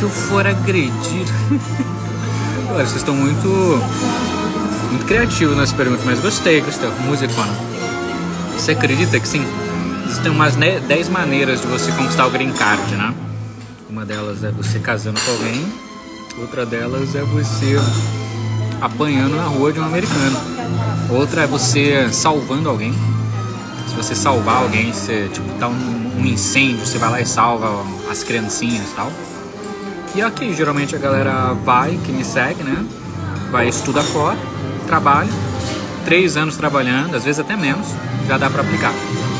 se eu for agredido. Olha, vocês estão muito. muito criativos nas perguntas, mas gostei, Gustavo. Musicona. Você acredita que sim? Existem umas 10 maneiras de você conquistar o green card, né? Uma delas é você casando com alguém, outra delas é você apanhando na rua de um americano. Outra é você salvando alguém. Se você salvar alguém, você tipo tá um, um incêndio, você vai lá e salva as criancinhas e tal. E aqui geralmente a galera vai, que me segue, né? Vai estudar fora, trabalha, três anos trabalhando, às vezes até menos, já dá para aplicar.